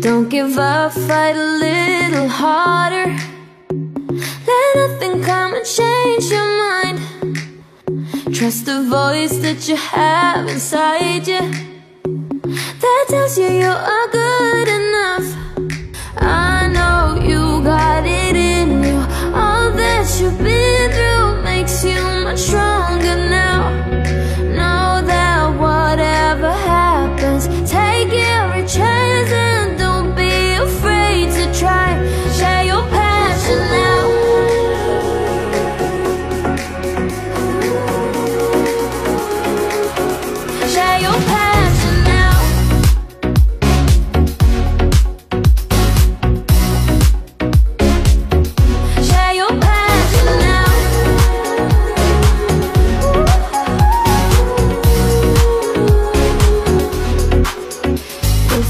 Don't give up, fight a little harder. Let nothing come and change your mind. Trust the voice that you have inside you That tells you you are good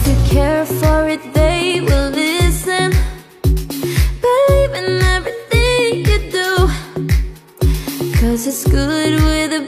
If you care for it, they will listen. Believe in everything you do Cause it's good with a